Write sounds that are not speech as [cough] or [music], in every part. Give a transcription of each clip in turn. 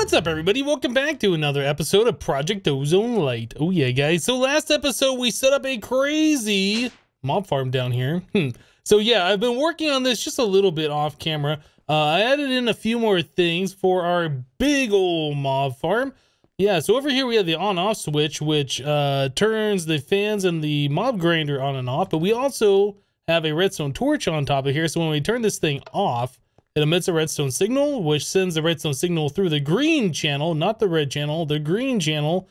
What's up, everybody? Welcome back to another episode of Project Ozone Lite. Oh, yeah, guys. So, last episode, we set up a crazy mob farm down here. Hmm. So, yeah, I've been working on this just a little bit off camera. Uh, I added in a few more things for our big old mob farm. Yeah, so over here we have the on-off switch, which uh, turns the fans and the mob grinder on and off. But we also have a redstone torch on top of here. So when we turn this thing off, it emits a redstone signal, which sends the redstone signal through the green channel, not the red channel, the green channel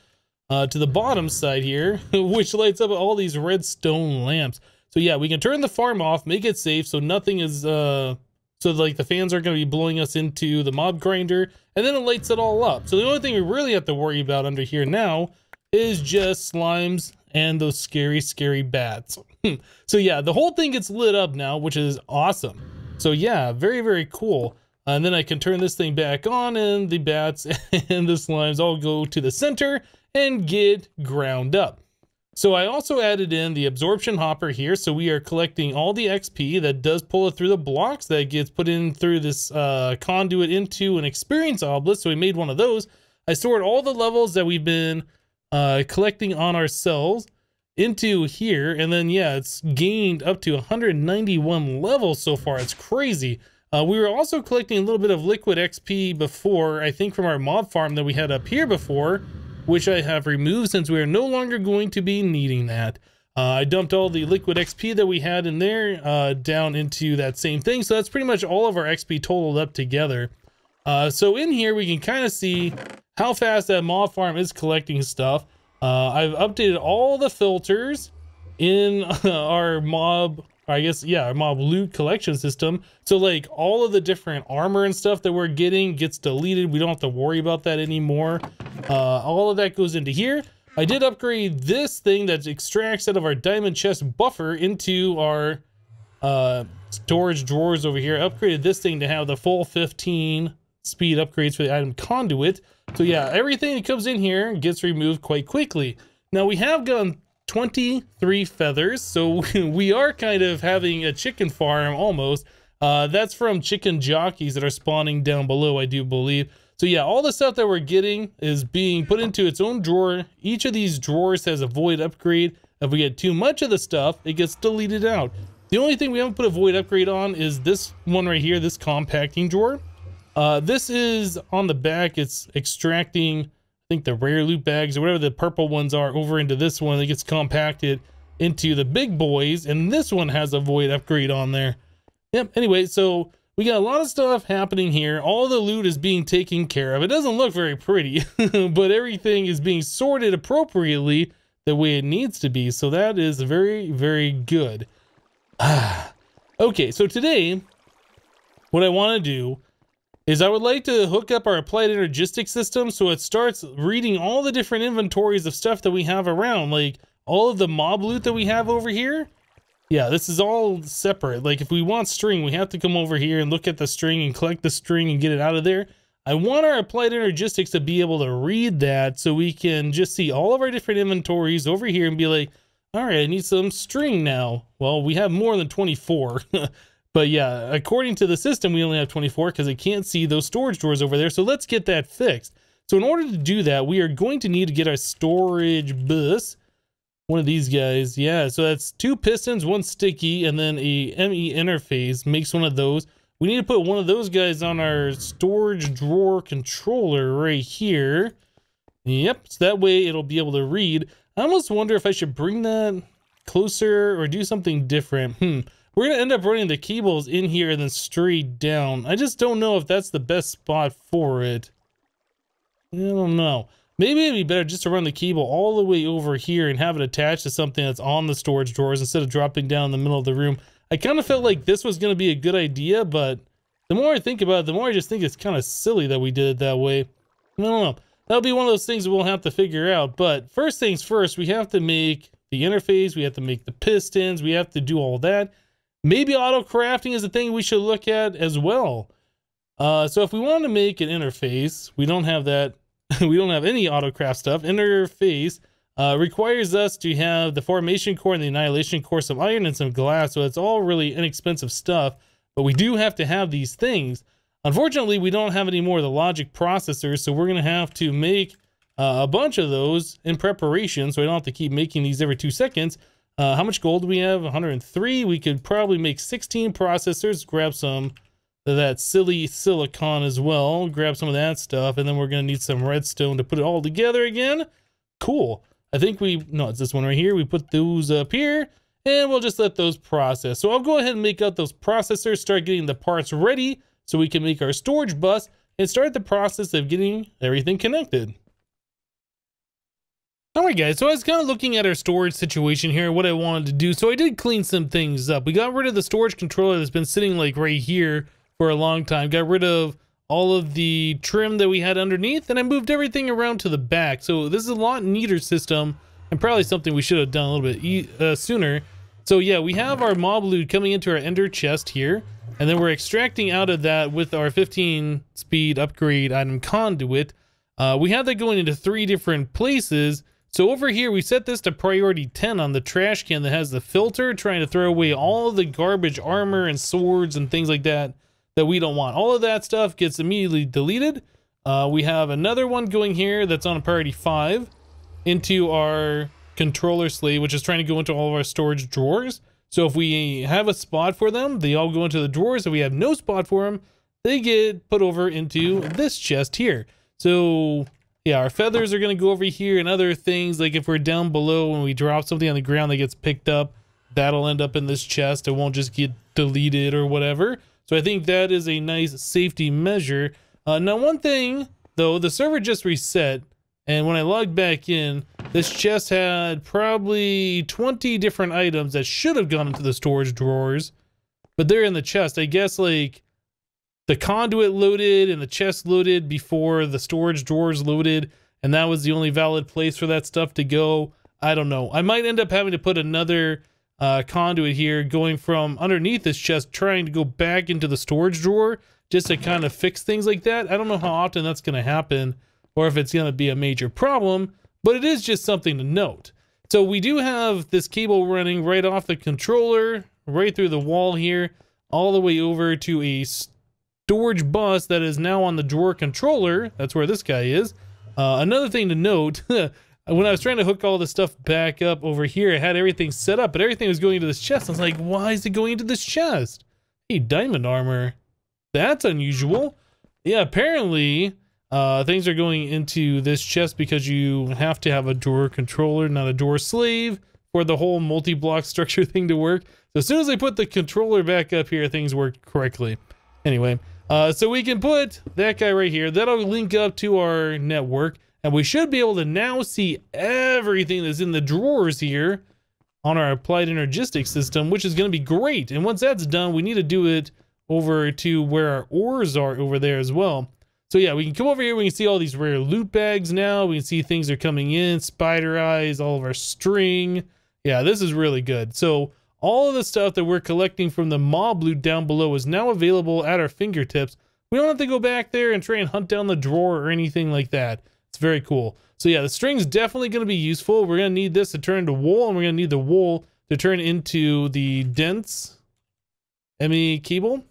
uh, to the bottom side here, [laughs] which lights up all these redstone lamps. So yeah, we can turn the farm off, make it safe so nothing is, uh, so like the fans aren't going to be blowing us into the mob grinder, and then it lights it all up. So the only thing we really have to worry about under here now is just slimes and those scary, scary bats. [laughs] so yeah, the whole thing gets lit up now, which is awesome. So yeah, very, very cool. And then I can turn this thing back on and the bats [laughs] and the slimes all go to the center and get ground up. So I also added in the absorption hopper here. So we are collecting all the XP that does pull it through the blocks that gets put in through this uh, conduit into an experience obelisk. So we made one of those. I stored all the levels that we've been uh, collecting on ourselves into here. And then, yeah, it's gained up to 191 levels so far. It's crazy. Uh, we were also collecting a little bit of liquid XP before, I think from our mob farm that we had up here before, which I have removed since we are no longer going to be needing that. Uh, I dumped all the liquid XP that we had in there uh, down into that same thing. So that's pretty much all of our XP totaled up together. Uh, so in here, we can kind of see how fast that mob farm is collecting stuff. Uh, I've updated all the filters in [laughs] our mob, I guess, yeah, our mob loot collection system. So like all of the different armor and stuff that we're getting gets deleted. We don't have to worry about that anymore. Uh, all of that goes into here. I did upgrade this thing that extracts out of our diamond chest buffer into our uh, storage drawers over here. Upgraded this thing to have the full 15 speed upgrades for the item conduit. So yeah, everything that comes in here gets removed quite quickly. Now we have gotten 23 feathers, so [laughs] we are kind of having a chicken farm almost. Uh, that's from chicken jockeys that are spawning down below, I do believe. So yeah, all the stuff that we're getting is being put into its own drawer. Each of these drawers has a void upgrade. If we get too much of the stuff, it gets deleted out. The only thing we haven't put a void upgrade on is this one right here, this compacting drawer. Uh, this is on the back. It's extracting, I think, the rare loot bags or whatever the purple ones are over into this one. It gets compacted into the big boys. And this one has a void upgrade on there. Yep. Anyway, so we got a lot of stuff happening here. All the loot is being taken care of. It doesn't look very pretty, [laughs] but everything is being sorted appropriately the way it needs to be. So that is very, very good. [sighs] okay, so today, what I want to do is I would like to hook up our applied energistics system so it starts reading all the different inventories of stuff that we have around, like all of the mob loot that we have over here. Yeah, this is all separate. Like if we want string, we have to come over here and look at the string and collect the string and get it out of there. I want our applied energistics to be able to read that so we can just see all of our different inventories over here and be like, all right, I need some string now. Well, we have more than 24. [laughs] But yeah, according to the system, we only have 24 because it can't see those storage drawers over there. So let's get that fixed. So in order to do that, we are going to need to get our storage bus. One of these guys. Yeah, so that's two pistons, one sticky, and then a ME interface makes one of those. We need to put one of those guys on our storage drawer controller right here. Yep, so that way it'll be able to read. I almost wonder if I should bring that closer or do something different. Hmm. We're going to end up running the cables in here and then straight down. I just don't know if that's the best spot for it. I don't know. Maybe it'd be better just to run the cable all the way over here and have it attached to something that's on the storage drawers instead of dropping down in the middle of the room. I kind of felt like this was going to be a good idea, but the more I think about it, the more I just think it's kind of silly that we did it that way. I don't know. That'll be one of those things we'll have to figure out. But first things first, we have to make the interface. We have to make the pistons. We have to do all that. Maybe auto crafting is a thing we should look at as well. Uh, so if we want to make an interface, we don't have that. [laughs] we don't have any auto craft stuff. Interface uh, requires us to have the formation core and the annihilation core, some iron and some glass. So it's all really inexpensive stuff. But we do have to have these things. Unfortunately, we don't have any more of the logic processors, so we're going to have to make uh, a bunch of those in preparation so I don't have to keep making these every two seconds. Uh, how much gold do we have? 103. We could probably make 16 processors, grab some of that silly silicon as well, grab some of that stuff, and then we're going to need some redstone to put it all together again. Cool. I think we, no, it's this one right here. We put those up here, and we'll just let those process. So I'll go ahead and make out those processors, start getting the parts ready so we can make our storage bus and start the process of getting everything connected. Alright guys, so I was kind of looking at our storage situation here, what I wanted to do. So I did clean some things up. We got rid of the storage controller that's been sitting like right here for a long time. Got rid of all of the trim that we had underneath and I moved everything around to the back. So this is a lot neater system and probably something we should have done a little bit e uh, sooner. So yeah, we have our mob loot coming into our ender chest here. And then we're extracting out of that with our 15 speed upgrade item conduit. Uh, we have that going into three different places. So over here, we set this to priority 10 on the trash can that has the filter, trying to throw away all the garbage armor and swords and things like that that we don't want. All of that stuff gets immediately deleted. Uh, we have another one going here that's on a priority 5 into our controller slave, which is trying to go into all of our storage drawers. So if we have a spot for them, they all go into the drawers. If we have no spot for them, they get put over into this chest here. So yeah, our feathers are going to go over here and other things. Like if we're down below and we drop something on the ground that gets picked up, that'll end up in this chest. It won't just get deleted or whatever. So I think that is a nice safety measure. Uh, now, one thing, though, the server just reset. And when I logged back in, this chest had probably 20 different items that should have gone into the storage drawers. But they're in the chest. I guess, like, the conduit loaded and the chest loaded before the storage drawers loaded, and that was the only valid place for that stuff to go. I don't know. I might end up having to put another uh, conduit here going from underneath this chest, trying to go back into the storage drawer just to kind of fix things like that. I don't know how often that's going to happen or if it's going to be a major problem, but it is just something to note. So we do have this cable running right off the controller, right through the wall here, all the way over to a storage bus that is now on the drawer controller. That's where this guy is. Uh, another thing to note, [laughs] when I was trying to hook all the stuff back up over here, I had everything set up, but everything was going into this chest. I was like, why is it going into this chest? Hey, diamond armor. That's unusual. Yeah, apparently uh, things are going into this chest because you have to have a drawer controller, not a drawer slave, for the whole multi-block [laughs] structure thing to work. So as soon as I put the controller back up here, things worked correctly. Anyway, uh, so we can put that guy right here. That'll link up to our network. And we should be able to now see everything that's in the drawers here on our applied energistics system, which is going to be great. And once that's done, we need to do it over to where our ores are over there as well. So yeah, we can come over here. We can see all these rare loot bags now. We can see things are coming in, spider eyes, all of our string. Yeah, this is really good. So all of the stuff that we're collecting from the mob loot down below is now available at our fingertips. We don't have to go back there and try and hunt down the drawer or anything like that. It's very cool. So yeah, the string's definitely going to be useful. We're going to need this to turn into wool, and we're going to need the wool to turn into the dense ME cable.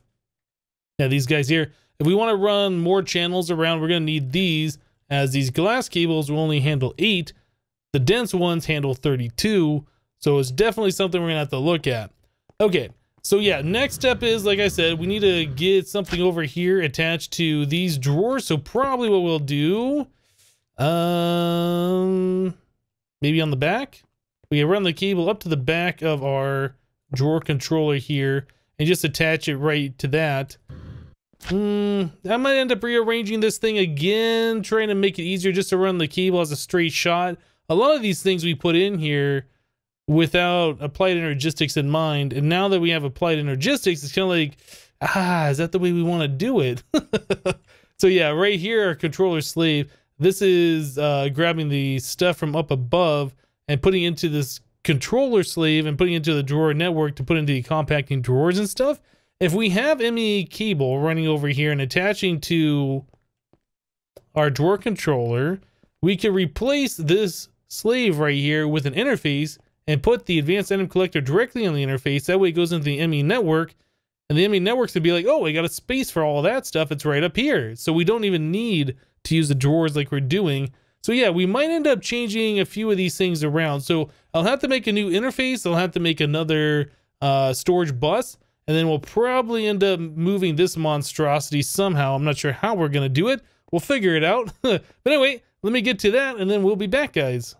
Yeah, these guys here. If we want to run more channels around, we're going to need these, as these glass cables will only handle 8. The dense ones handle 32. So it's definitely something we're gonna have to look at. Okay, so yeah, next step is, like I said, we need to get something over here attached to these drawers. So probably what we'll do, um, maybe on the back, we run the cable up to the back of our drawer controller here and just attach it right to that. Hmm, I might end up rearranging this thing again, trying to make it easier just to run the cable as a straight shot. A lot of these things we put in here without applied energistics in mind. And now that we have applied energistics, it's kind of like, ah, is that the way we want to do it? [laughs] so yeah, right here, our controller slave, this is uh, grabbing the stuff from up above and putting into this controller slave and putting into the drawer network to put into the compacting drawers and stuff. If we have ME cable running over here and attaching to our drawer controller, we can replace this slave right here with an interface and put the advanced item collector directly on the interface. That way it goes into the ME network. And the ME networks would be like, oh, we got a space for all that stuff. It's right up here. So we don't even need to use the drawers like we're doing. So yeah, we might end up changing a few of these things around. So I'll have to make a new interface. I'll have to make another uh, storage bus. And then we'll probably end up moving this monstrosity somehow. I'm not sure how we're going to do it. We'll figure it out. [laughs] but anyway, let me get to that and then we'll be back, guys.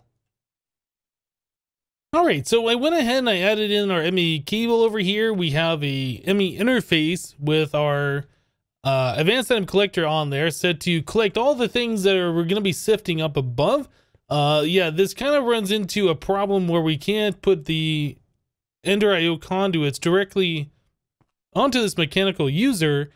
All right, so I went ahead and I added in our ME cable over here. We have a ME interface with our uh, advanced item collector on there set to collect all the things that are, we're going to be sifting up above. Uh, yeah, this kind of runs into a problem where we can't put the Ender IO conduits directly onto this mechanical user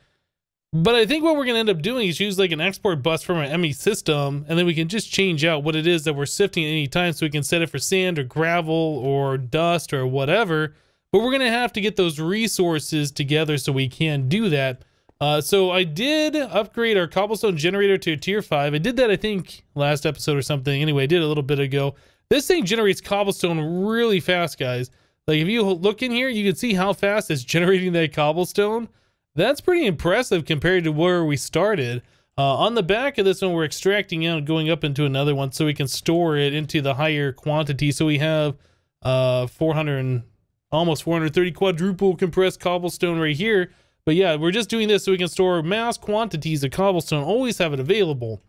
but I think what we're going to end up doing is use like an export bus from our ME system, and then we can just change out what it is that we're sifting at any time. So we can set it for sand or gravel or dust or whatever. But we're going to have to get those resources together so we can do that. Uh, so I did upgrade our cobblestone generator to a tier 5. I did that, I think, last episode or something. Anyway, I did a little bit ago. This thing generates cobblestone really fast, guys. Like, if you look in here, you can see how fast it's [laughs] generating that cobblestone. That's pretty impressive compared to where we started. Uh, on the back of this one, we're extracting out going up into another one so we can store it into the higher quantity. So we have uh, 400, almost 430 quadruple compressed cobblestone right here. But yeah, we're just doing this so we can store mass quantities of cobblestone, always have it available.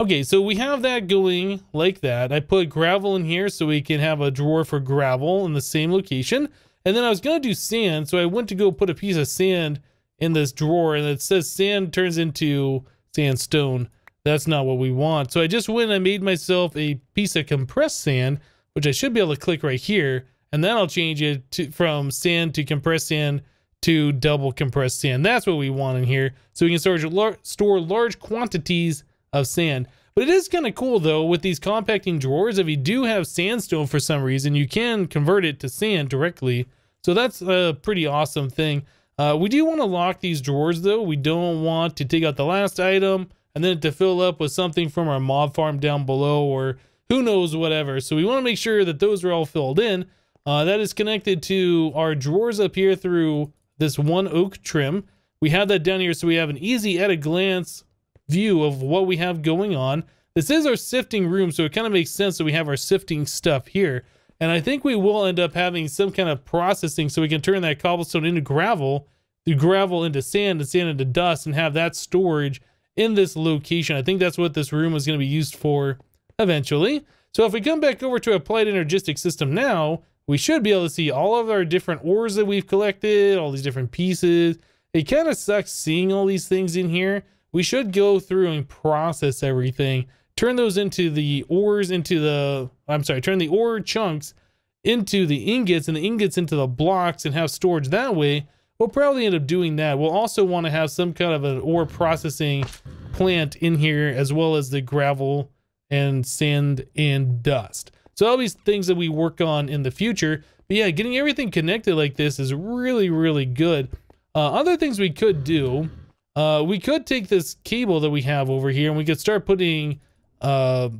Okay, so we have that going like that. I put gravel in here so we can have a drawer for gravel in the same location. And then I was going to do sand, so I went to go put a piece of sand in this drawer and it says sand turns into sandstone. That's not what we want. So I just went and made myself a piece of compressed sand, which I should be able to click right here. And then I'll change it to, from sand to compressed sand to double compressed sand. That's what we want in here. So we can store, store large quantities of sand. But it is kind of cool though with these compacting drawers. If you do have sandstone for some reason, you can convert it to sand directly. So that's a pretty awesome thing. Uh, we do want to lock these drawers though. We don't want to take out the last item and then to fill up with something from our mob farm down below or who knows whatever. So we want to make sure that those are all filled in. Uh, that is connected to our drawers up here through this one oak trim. We have that down here so we have an easy at a glance view of what we have going on. This is our sifting room, so it kind of makes sense that we have our sifting stuff here. And I think we will end up having some kind of processing so we can turn that cobblestone into gravel, the gravel into sand, and sand into dust, and have that storage in this location. I think that's what this room is going to be used for eventually. So if we come back over to Applied Energistics System now, we should be able to see all of our different ores that we've collected, all these different pieces. It kind of sucks seeing all these things in here. We should go through and process everything turn those into the ores into the, I'm sorry, turn the ore chunks into the ingots and the ingots into the blocks and have storage that way, we'll probably end up doing that. We'll also want to have some kind of an ore processing plant in here as well as the gravel and sand and dust. So all these things that we work on in the future. But yeah, getting everything connected like this is really, really good. Uh, other things we could do, uh, we could take this cable that we have over here and we could start putting uh,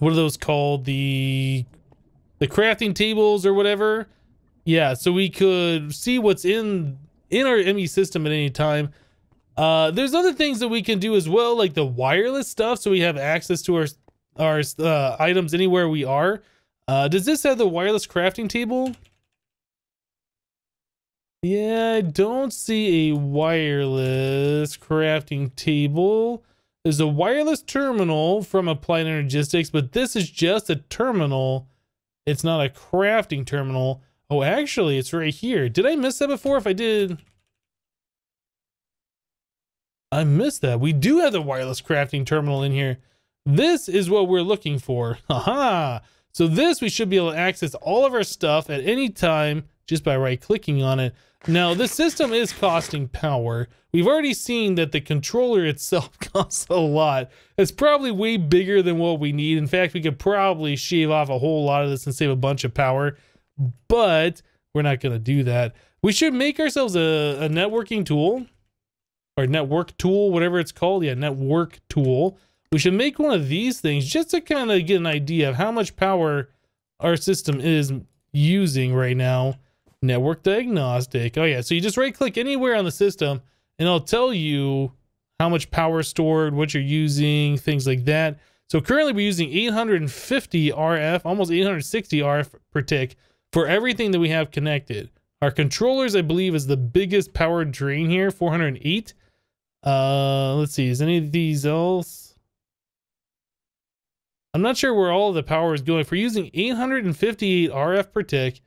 what are those called? The the crafting tables or whatever. Yeah, so we could see what's in in our ME system at any time. Uh, there's other things that we can do as well, like the wireless stuff, so we have access to our our uh, items anywhere we are. Uh, does this have the wireless crafting table? Yeah, I don't see a wireless crafting table. There's a wireless terminal from Applied Energistics, but this is just a terminal. It's not a crafting terminal. Oh, actually, it's right here. Did I miss that before? If I did... I missed that. We do have the wireless crafting terminal in here. This is what we're looking for. [laughs] Haha! So this, we should be able to access all of our stuff at any time just by right-clicking on it. Now, this system is costing power. We've already seen that the controller [laughs] itself [laughs] costs a lot. It's probably way bigger than what we need. In fact, we could probably shave off a whole lot of this and save a bunch of power, but we're not going to do that. We should make ourselves a, a networking tool or network tool, whatever it's called. Yeah, network tool. We should make one of these things just to kind of get an idea of how much power our system is using right now. Network diagnostic. Oh yeah, so you just right click anywhere on the system and it'll tell you how much power stored, what you're using, things like that. So currently we're using 850 RF, almost 860 RF per tick for everything that we have connected. Our controllers, I believe, is the biggest power drain here, 408. Uh, let's see, is any of these else? I'm not sure where all the power is going. If we're using 858 RF per tick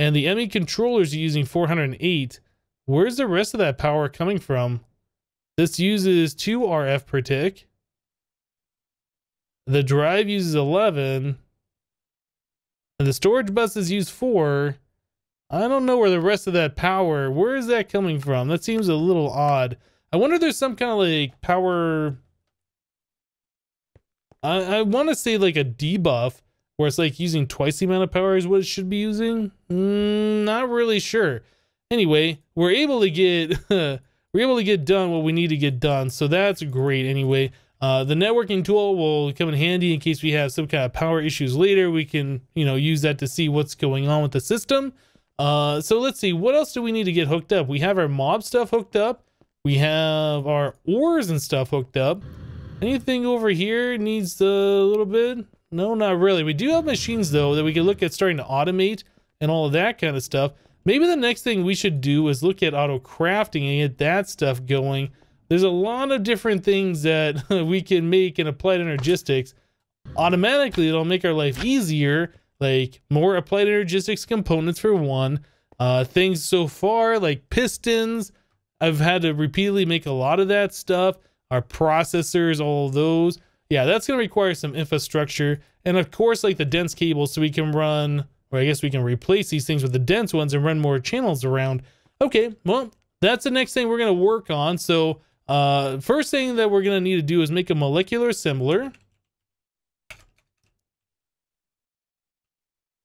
and the ME controllers are using 408, where's the rest of that power coming from? This uses 2 RF per tick. The drive uses 11. And the storage buses use 4. I don't know where the rest of that power, where is that coming from? That seems a little odd. I wonder if there's some kind of like power I, I want to say like a debuff where it's like using twice the amount of power is what it should be using. Mm, not really sure. Anyway, we're able to get [laughs] we're able to get done what we need to get done, so that's great. Anyway, uh, the networking tool will come in handy in case we have some kind of power issues later. We can you know use that to see what's going on with the system. Uh, so let's see, what else do we need to get hooked up? We have our mob stuff hooked up. We have our ores and stuff hooked up. Anything over here needs a little bit? No, not really. We do have machines, though, that we can look at starting to automate and all of that kind of stuff. Maybe the next thing we should do is look at auto crafting and get that stuff going. There's a lot of different things that [laughs] we can make in applied energistics. Automatically, it'll make our life easier, like more applied energistics components for one. Uh, things so far like pistons, I've had to repeatedly make a lot of that stuff our processors, all those. Yeah, that's going to require some infrastructure. And of course, like the dense cables, so we can run, or I guess we can replace these things with the dense ones and run more channels around. Okay, well, that's the next thing we're going to work on. So uh, first thing that we're going to need to do is make a molecular assembler.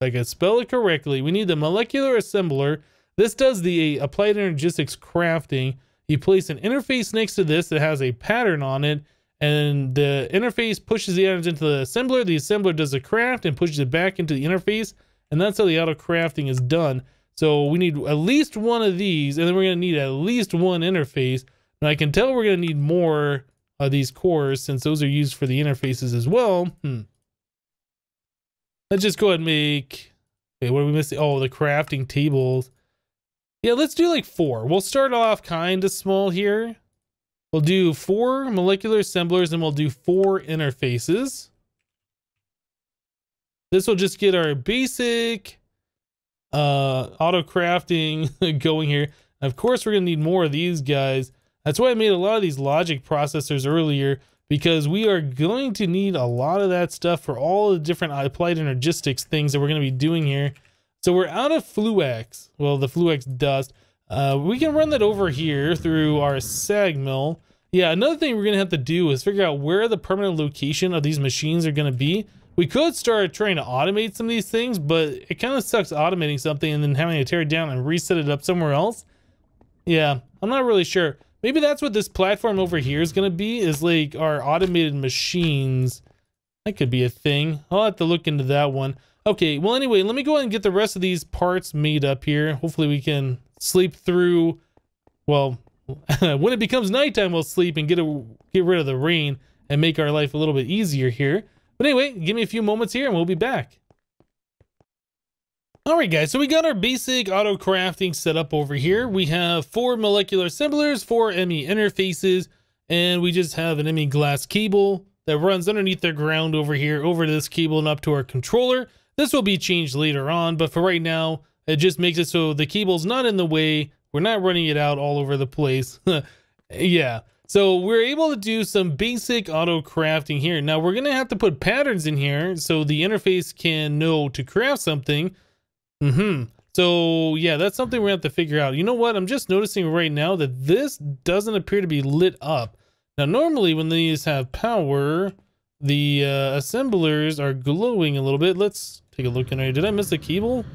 If I can spell it correctly, we need the molecular assembler. This does the applied energistics crafting. You place an interface next to this that has a pattern on it, and the interface pushes the items into the assembler. The assembler does a craft and pushes it back into the interface, and that's how the auto crafting is done. So we need at least one of these, and then we're to need at least one interface. And I can tell we're going to need more of these cores since those are used for the interfaces as well. Hmm. Let's just go ahead and make... Okay, what are we missing? Oh, the crafting tables. Yeah, let's do like four. We'll start off kind of small here. We'll do four molecular assemblers and we'll do four interfaces. This will just get our basic uh, auto crafting [laughs] going here. Of course, we're going to need more of these guys. That's why I made a lot of these logic processors earlier because we are going to need a lot of that stuff for all the different applied energistics things that we're going to be doing here. So we're out of Fluix. Well, the Fluix dust. Uh, we can run that over here through our sag mill. Yeah, another thing we're going to have to do is figure out where the permanent location of these machines are going to be. We could start trying to automate some of these things, but it kind of sucks automating something and then having to tear it down and reset it up somewhere else. Yeah, I'm not really sure. Maybe that's what this platform over here is going to be, is like our automated machines. That could be a thing. I'll have to look into that one. Okay, well, anyway, let me go ahead and get the rest of these parts made up here. Hopefully we can sleep through, well, [laughs] when it becomes nighttime, we'll sleep and get, a, get rid of the rain and make our life a little bit easier here. But anyway, give me a few moments here and we'll be back. Alright guys, so we got our basic auto crafting set up over here. We have four molecular assemblers, four ME interfaces, and we just have an ME glass cable that runs underneath the ground over here, over to this cable and up to our controller. This will be changed later on, but for right now, it just makes it so the cable's not in the way. We're not running it out all over the place. [laughs] yeah. So we're able to do some basic auto crafting here. Now we're going to have to put patterns in here so the interface can know to craft something. Mm-hmm. So yeah, that's something to have to figure out. You know what? I'm just noticing right now that this doesn't appear to be lit up. Now normally when these have power, the uh, assemblers are glowing a little bit. Let's Take a look in here. Did I miss a cable?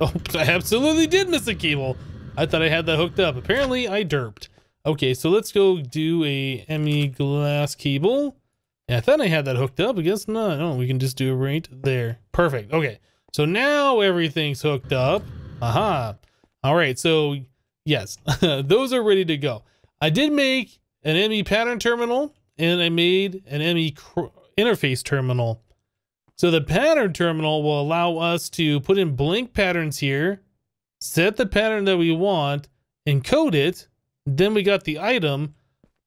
Oh, [laughs] I absolutely did miss a cable. I thought I had that hooked up. Apparently, I derped. Okay, so let's go do a ME glass cable. Yeah, I thought I had that hooked up. I guess not. No, we can just do it right there. Perfect. Okay, so now everything's hooked up. Aha. All right, so yes, [laughs] those are ready to go. I did make an ME pattern terminal and I made an ME interface terminal. So the pattern terminal will allow us to put in blank patterns here, set the pattern that we want, encode it. Then we got the item.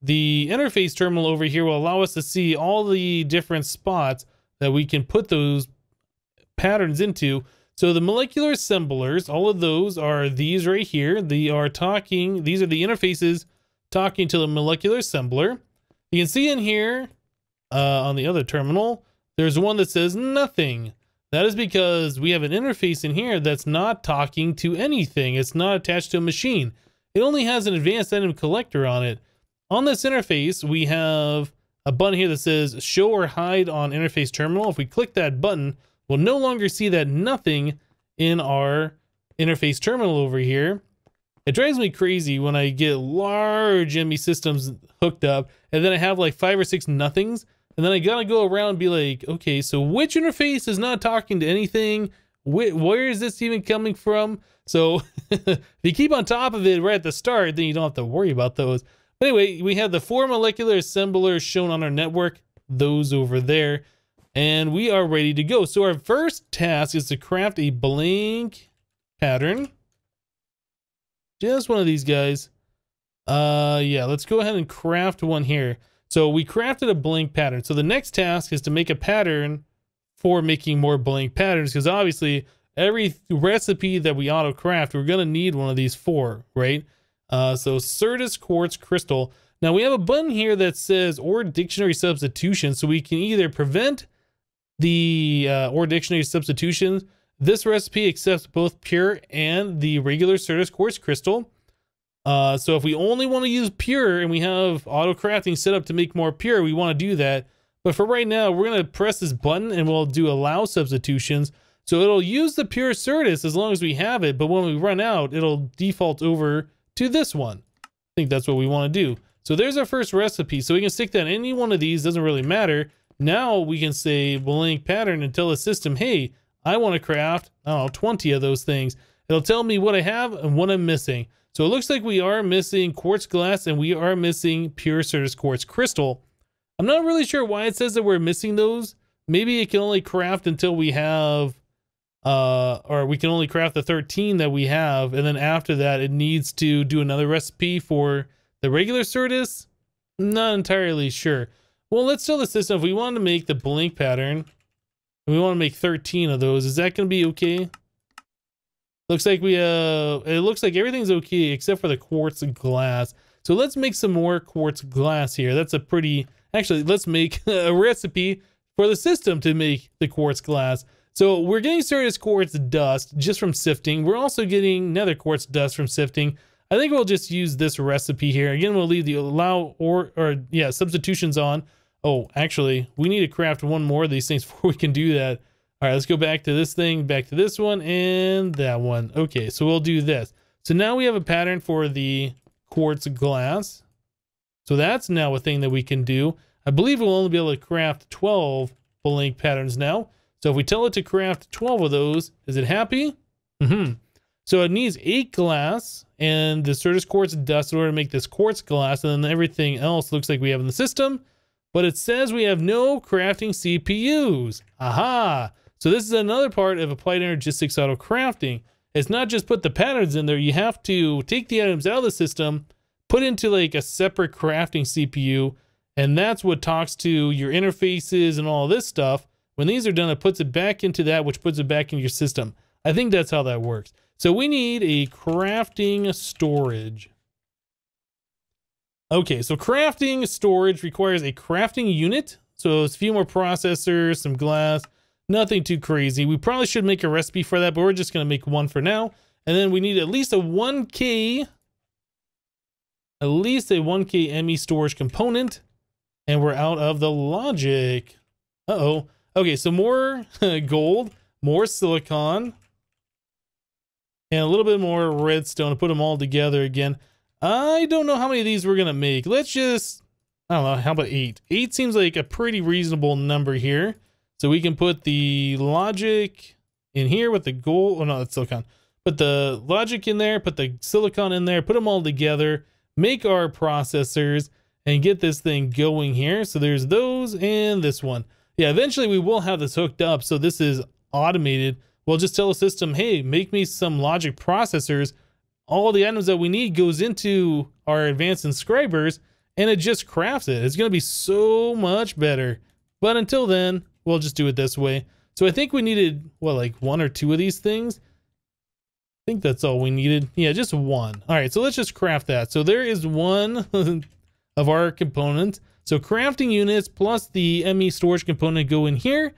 The interface terminal over here will allow us to see all the different spots that we can put those patterns into. So the molecular assemblers, all of those are these right here. They are talking, these are the interfaces talking to the molecular assembler. You can see in here uh, on the other terminal, there's one that says nothing. That is because we have an interface in here that's not talking to anything. It's not attached to a machine. It only has an advanced item collector on it. On this interface, we have a button here that says show or hide on interface terminal. If we click that button, we'll no longer see that nothing in our interface terminal over here. It drives me crazy when I get large ME systems hooked up and then I have like five or six nothings. And then I gotta go around and be like, okay, so which interface is not talking to anything? Wh where is this even coming from? So [laughs] if you keep on top of it right at the start, then you don't have to worry about those. But anyway, we have the four molecular assemblers shown on our network, those over there, and we are ready to go. So our first task is to craft a blank pattern. Just one of these guys. Uh, yeah, let's go ahead and craft one here. So we crafted a blank pattern. So the next task is to make a pattern for making more blank patterns because obviously every recipe that we auto craft, we're going to need one of these four, right? Uh, so Certus Quartz Crystal. Now we have a button here that says ore dictionary substitution. So we can either prevent the uh, ore dictionary substitutions this recipe accepts both pure and the regular Certus Quartz crystal. Uh, so if we only want to use pure and we have auto crafting set up to make more pure, we want to do that. But for right now, we're going to press this button and we'll do allow substitutions. So it'll use the pure Certus as long as we have it. But when we run out, it'll default over to this one. I think that's what we want to do. So there's our first recipe. So we can stick that in any one of these. Doesn't really matter. Now we can say blank pattern and tell the system, hey, I want to craft, I don't know, 20 of those things. It'll tell me what I have and what I'm missing. So it looks like we are missing quartz glass and we are missing pure Certus quartz crystal. I'm not really sure why it says that we're missing those. Maybe it can only craft until we have, uh, or we can only craft the 13 that we have. And then after that, it needs to do another recipe for the regular Certus. Not entirely sure. Well, let's tell the system if we want to make the blank pattern, we want to make 13 of those. Is that going to be okay? Looks like we, uh, it looks like everything's okay except for the quartz glass. So let's make some more quartz glass here. That's a pretty, actually, let's make [laughs] a recipe for the system to make the quartz glass. So we're getting Certus quartz dust just from sifting. We're also getting nether quartz dust from sifting. I think we'll just use this recipe here. Again, we'll leave the allow or, or yeah, substitutions on. Oh, actually, we need to craft one more of these things [laughs] before we can do that. All right, let's go back to this thing, back to this one, and that one. Okay, so we'll do this. So now we have a pattern for the quartz glass. So that's now a thing that we can do. I believe we'll only be able to craft 12 blank patterns now. So if we tell it to craft 12 of those, is it happy? Mm-hmm. So it needs eight glass and the Certus quartz dust in order to make this quartz glass, and then everything else looks like we have in the system but it says we have no crafting CPUs. Aha! So this is another part of applied energistics auto crafting. It's not just put the patterns in there, you have to take the items out of the system, put into like a separate crafting CPU, and that's what talks to your interfaces and all this stuff. When these are done, it puts it back into that, which puts it back in your system. I think that's how that works. So we need a crafting storage. Okay, so crafting storage requires a crafting unit. So it's a few more processors, some glass, nothing too crazy. We probably should make a recipe for that, but we're just going to make one for now. And then we need at least a 1K, at least a 1K ME storage component. And we're out of the logic. Uh-oh. Okay, so more [laughs] gold, more silicon, and a little bit more redstone to put them all together again. I don't know how many of these we're going to make. Let's just, I don't know, how about eight? Eight seems like a pretty reasonable number here. So we can put the logic in here with the gold. Oh, no, that's silicon. put the logic in there, put the silicon in there, put them all together, make our processors, and get this thing going here. So there's those and this one. Yeah, eventually we will have this hooked up. So this is automated. We'll just tell the system, hey, make me some logic processors. All the items that we need goes into our advanced inscribers and it just crafts it. It's going to be so much better. But until then, we'll just do it this way. So I think we needed, what, like one or two of these things? I think that's all we needed. Yeah, just one. All right, so let's just craft that. So there is one [laughs] of our components. So crafting units plus the ME storage component go in here.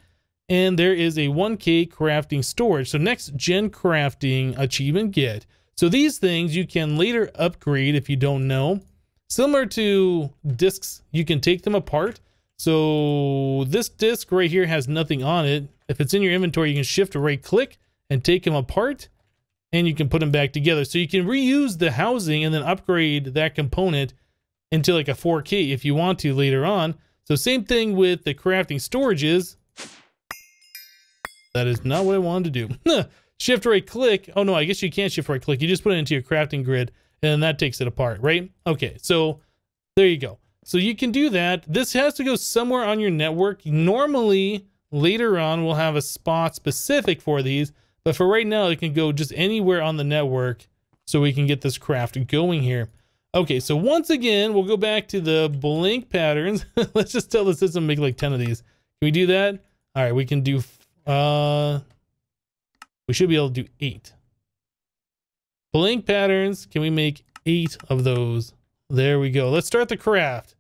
And there is a 1K crafting storage. So next gen crafting achievement get. So these things you can later upgrade if you don't know. Similar to discs, you can take them apart. So this disc right here has nothing on it. If it's in your inventory, you can shift right click and take them apart and you can put them back together. So you can reuse the housing and then upgrade that component into like a 4K if you want to later on. So same thing with the crafting storages. That is not what I wanted to do. [laughs] shift right click. Oh no, I guess you can't shift right click. You just put it into your crafting grid and that takes it apart, right? Okay, so there you go. So you can do that. This has to go somewhere on your network. Normally, later on, we'll have a spot specific for these, but for right now, it can go just anywhere on the network so we can get this craft going here. Okay, so once again, we'll go back to the blank patterns. [laughs] Let's just tell the system to make like 10 of these. Can we do that? All right, we can do, uh, we should be able to do eight. Blank patterns, can we make eight of those? There we go. Let's start the craft.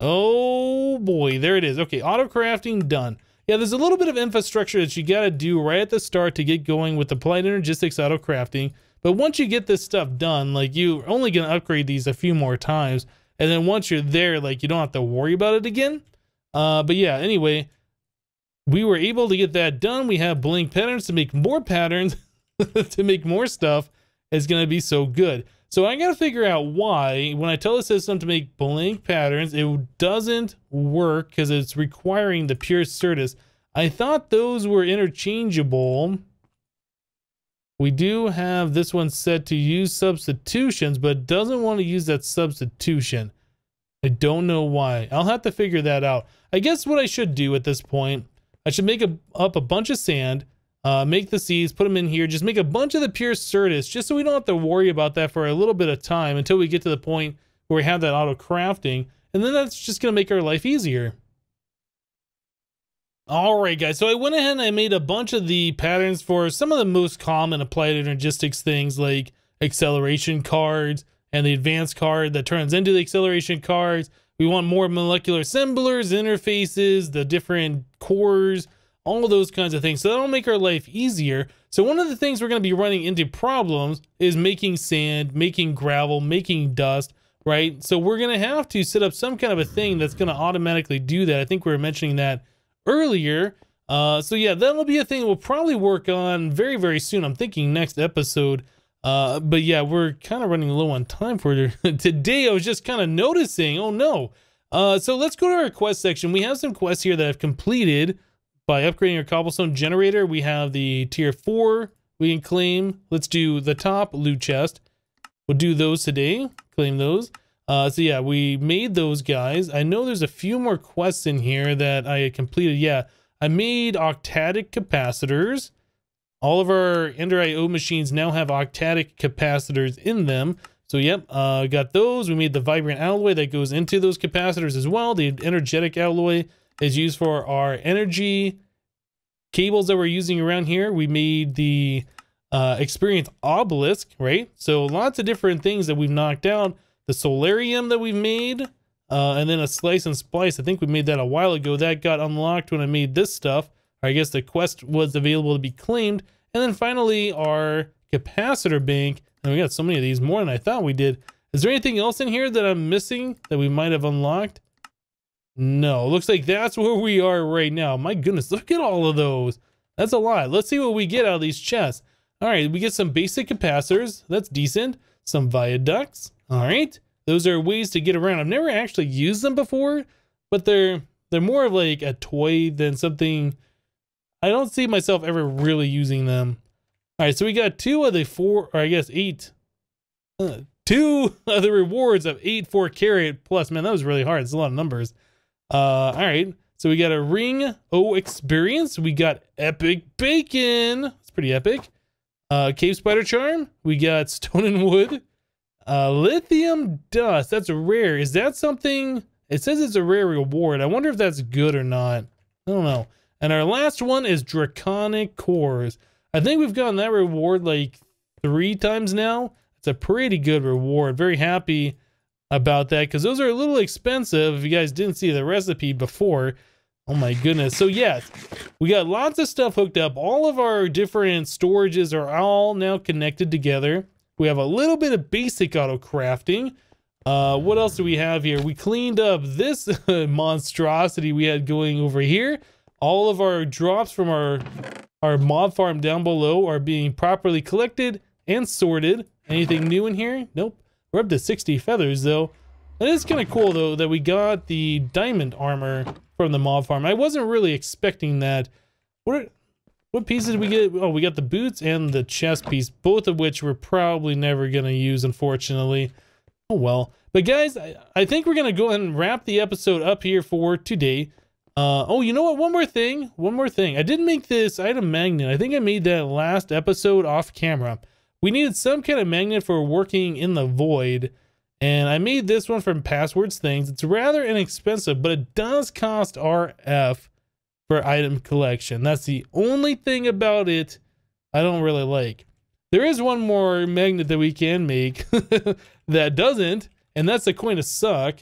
Oh boy, there it is. Okay, auto crafting done. Yeah, there's a little bit of infrastructure that you got to do right at the start to get going with the Applied Energistics auto crafting. But once you get this stuff done, like you're only to upgrade these a few more times. And then once you're there, like you don't have to worry about it again. Uh, but yeah, anyway, we were able to get that done. We have blank patterns to make more patterns, [laughs] to make more stuff is going to be so good. So I got to figure out why when I tell the system to make blank patterns, it doesn't work because it's requiring the pure Certus. I thought those were interchangeable. We do have this one set to use substitutions, but doesn't want to use that substitution. I don't know why. I'll have to figure that out. I guess what I should do at this point, I should make a, up a bunch of sand, uh, make the seeds, put them in here. Just make a bunch of the pure Certus, just so we don't have to worry about that for a little bit of time until we get to the point where we have that auto crafting. And then that's just going to make our life easier. All right, guys. So I went ahead and I made a bunch of the patterns for some of the most common applied energistics things like acceleration cards and the advanced card that turns into the acceleration cards. We want more molecular assemblers, interfaces, the different cores, all those kinds of things. So that'll make our life easier. So one of the things we're going to be running into problems is making sand, making gravel, making dust, right? So we're going to have to set up some kind of a thing that's going to automatically do that. I think we were mentioning that earlier. Uh, so yeah, that'll be a thing we'll probably work on very, very soon. I'm thinking next episode. Uh, but yeah, we're kind of running low on time for [laughs] today. I was just kind of noticing, oh no. Uh, so let's go to our quest section. We have some quests here that I've completed by upgrading our cobblestone generator, we have the tier four we can claim. Let's do the top loot chest. We'll do those today, claim those. Uh, so yeah, we made those guys. I know there's a few more quests in here that I completed. Yeah, I made octadic capacitors. All of our Ender IO machines now have octadic capacitors in them. So yep, uh, got those. We made the vibrant alloy that goes into those capacitors as well. The energetic alloy is used for our energy cables that we're using around here. We made the uh, experience obelisk, right? So lots of different things that we've knocked out. The solarium that we've made, uh, and then a slice and splice. I think we made that a while ago. That got unlocked when I made this stuff. I guess the quest was available to be claimed. And then finally, our capacitor bank. And we got so many of these, more than I thought we did. Is there anything else in here that I'm missing that we might have unlocked? No, looks like that's where we are right now. My goodness, look at all of those. That's a lot. Let's see what we get out of these chests. All right, we get some basic capacitors. That's decent. Some viaducts. All right. Those are ways to get around. I've never actually used them before, but they're they're more of like a toy than something. I don't see myself ever really using them. All right, so we got two of the four, or I guess eight, uh, two [laughs] of the rewards of eight four carat plus. Man, that was really hard. It's a lot of numbers. Uh, all right, so we got a ring O experience. We got epic bacon. It's pretty epic. Uh, cave spider charm. We got stone and wood. Uh, lithium dust. That's a rare. Is that something? It says it's a rare reward. I wonder if that's good or not. I don't know. And our last one is draconic cores. I think we've gotten that reward like three times now. It's a pretty good reward. Very happy about that because those are a little expensive. If you guys didn't see the recipe before, oh my goodness. So yes, we got lots of stuff hooked up. All of our different storages are all now connected together. We have a little bit of basic auto crafting. Uh, what else do we have here? We cleaned up this [laughs] monstrosity we had going over here. All of our drops from our, our mob farm down below are being properly collected and sorted. Anything new in here? Nope. We're up to 60 feathers though. It is kind of cool though that we got the diamond armor from the mob farm. I wasn't really expecting that. What what pieces did we get? Oh, we got the boots and the chest piece, both of which we're probably never going to use, unfortunately. Oh, well. But guys, I, I think we're going to go ahead and wrap the episode up here for today. Uh, oh, you know what? One more thing. One more thing. I did make this item magnet. I think I made that last episode off camera. We needed some kind of magnet for working in the void. And I made this one from Passwords Things. It's rather inexpensive, but it does cost RF for item collection. That's the only thing about it I don't really like. There is one more magnet that we can make [laughs] that doesn't, and that's the coin of suck.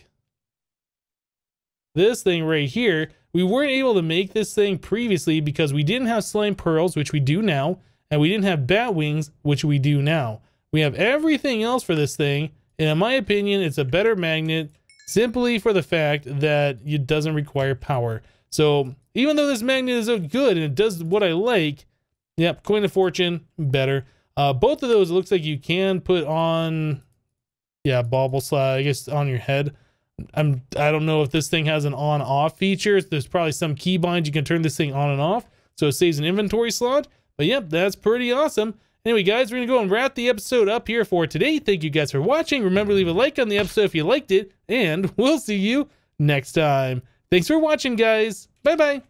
This thing right here, we weren't able to make this thing previously because we didn't have slime pearls, which we do now, and we didn't have bat wings, which we do now. We have everything else for this thing, and in my opinion, it's a better magnet simply for the fact that it doesn't require power. So even though this magnet is good and it does what I like, yep, coin of fortune, better. Uh, both of those, it looks like you can put on, yeah, bauble slot, I guess on your head. I'm, I don't know if this thing has an on-off feature. There's probably some keybind you can turn this thing on and off, so it saves an inventory slot. But yep, that's pretty awesome. Anyway, guys, we're going to go and wrap the episode up here for today. Thank you guys for watching. Remember, leave a like on the episode if you liked it, and [laughs] we'll see you next time. Thanks for watching, guys. Bye-bye.